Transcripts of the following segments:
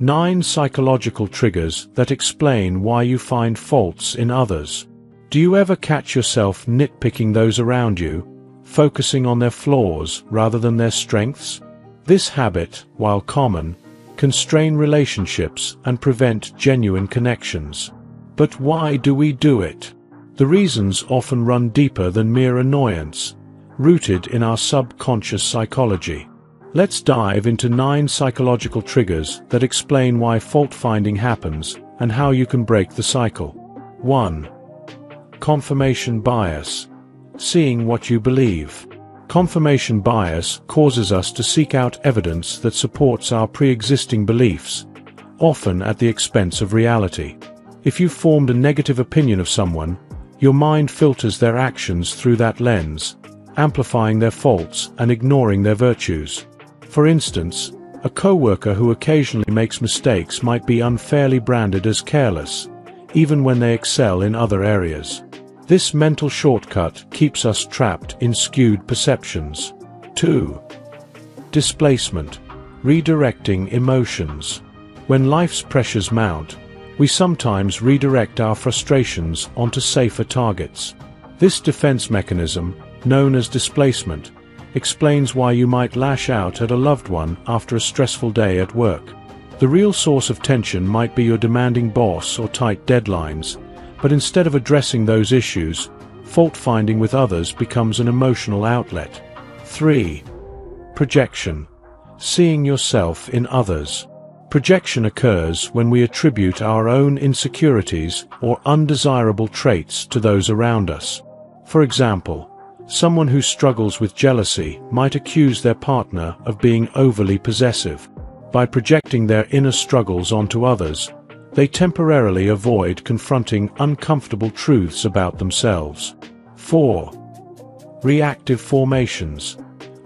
9 psychological triggers that explain why you find faults in others. Do you ever catch yourself nitpicking those around you, focusing on their flaws rather than their strengths? This habit, while common, can strain relationships and prevent genuine connections. But why do we do it? The reasons often run deeper than mere annoyance, rooted in our subconscious psychology. Let's dive into nine psychological triggers that explain why fault-finding happens and how you can break the cycle. 1. Confirmation bias. Seeing what you believe. Confirmation bias causes us to seek out evidence that supports our pre-existing beliefs, often at the expense of reality. If you've formed a negative opinion of someone, your mind filters their actions through that lens, amplifying their faults and ignoring their virtues. For instance, a coworker who occasionally makes mistakes might be unfairly branded as careless, even when they excel in other areas. This mental shortcut keeps us trapped in skewed perceptions. 2. Displacement. Redirecting emotions. When life's pressures mount, we sometimes redirect our frustrations onto safer targets. This defense mechanism, known as displacement, explains why you might lash out at a loved one after a stressful day at work. The real source of tension might be your demanding boss or tight deadlines, but instead of addressing those issues, fault-finding with others becomes an emotional outlet. 3. Projection. Seeing yourself in others. Projection occurs when we attribute our own insecurities or undesirable traits to those around us. For example, Someone who struggles with jealousy might accuse their partner of being overly possessive. By projecting their inner struggles onto others, they temporarily avoid confronting uncomfortable truths about themselves. 4. Reactive formations.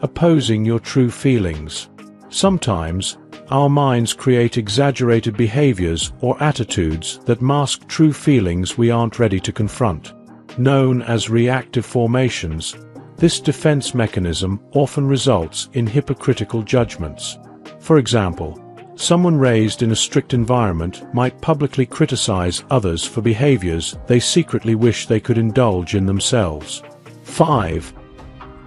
Opposing your true feelings. Sometimes, our minds create exaggerated behaviors or attitudes that mask true feelings we aren't ready to confront known as reactive formations, this defense mechanism often results in hypocritical judgments. For example, someone raised in a strict environment might publicly criticize others for behaviors they secretly wish they could indulge in themselves. 5.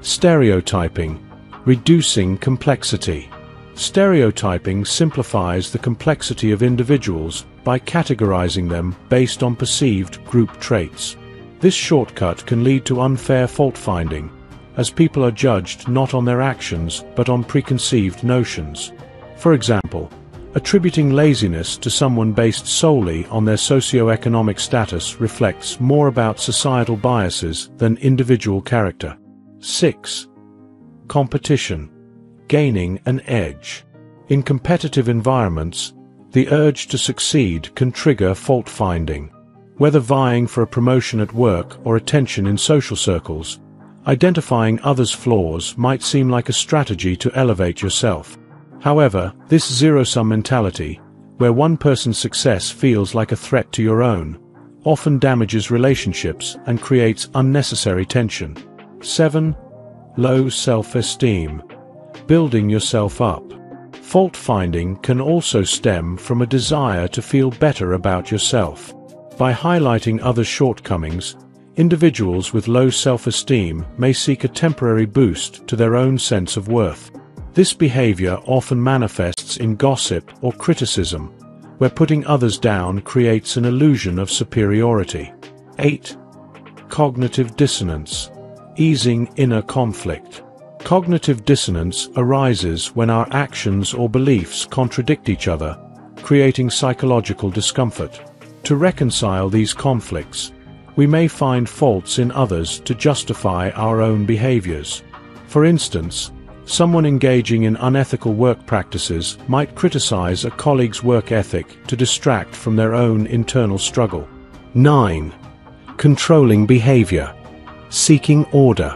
Stereotyping, reducing complexity. Stereotyping simplifies the complexity of individuals by categorizing them based on perceived group traits. This shortcut can lead to unfair fault-finding, as people are judged not on their actions but on preconceived notions. For example, attributing laziness to someone based solely on their socio-economic status reflects more about societal biases than individual character. 6. Competition. Gaining an edge. In competitive environments, the urge to succeed can trigger fault-finding. Whether vying for a promotion at work or attention in social circles, identifying others' flaws might seem like a strategy to elevate yourself. However, this zero-sum mentality, where one person's success feels like a threat to your own, often damages relationships and creates unnecessary tension. 7. Low self-esteem. Building yourself up. Fault-finding can also stem from a desire to feel better about yourself. By highlighting others' shortcomings, individuals with low self-esteem may seek a temporary boost to their own sense of worth. This behavior often manifests in gossip or criticism, where putting others down creates an illusion of superiority. 8. Cognitive dissonance. Easing inner conflict. Cognitive dissonance arises when our actions or beliefs contradict each other, creating psychological discomfort. To reconcile these conflicts, we may find faults in others to justify our own behaviors. For instance, someone engaging in unethical work practices might criticize a colleague's work ethic to distract from their own internal struggle. 9. Controlling behavior. Seeking order.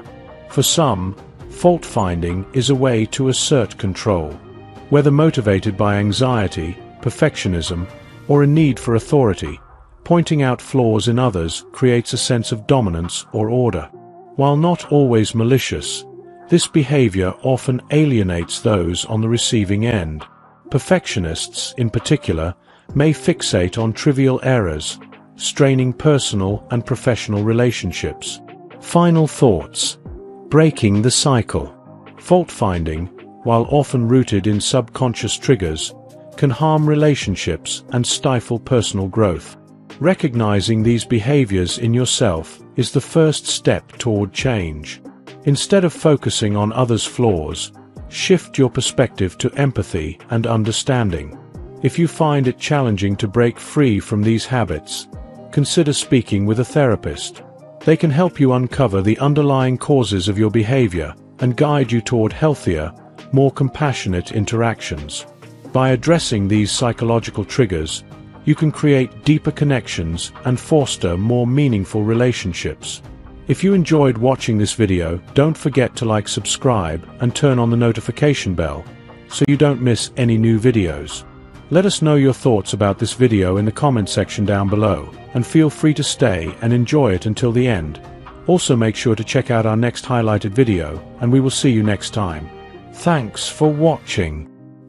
For some, fault-finding is a way to assert control. Whether motivated by anxiety, perfectionism, or a need for authority, pointing out flaws in others creates a sense of dominance or order. While not always malicious, this behavior often alienates those on the receiving end. Perfectionists, in particular, may fixate on trivial errors, straining personal and professional relationships. Final thoughts. Breaking the cycle. Fault finding, while often rooted in subconscious triggers, can harm relationships and stifle personal growth. Recognizing these behaviors in yourself is the first step toward change. Instead of focusing on others' flaws, shift your perspective to empathy and understanding. If you find it challenging to break free from these habits, consider speaking with a therapist. They can help you uncover the underlying causes of your behavior and guide you toward healthier, more compassionate interactions. By addressing these psychological triggers, you can create deeper connections and foster more meaningful relationships. If you enjoyed watching this video, don't forget to like subscribe and turn on the notification bell so you don't miss any new videos. Let us know your thoughts about this video in the comment section down below, and feel free to stay and enjoy it until the end. Also make sure to check out our next highlighted video, and we will see you next time. Thanks for watching.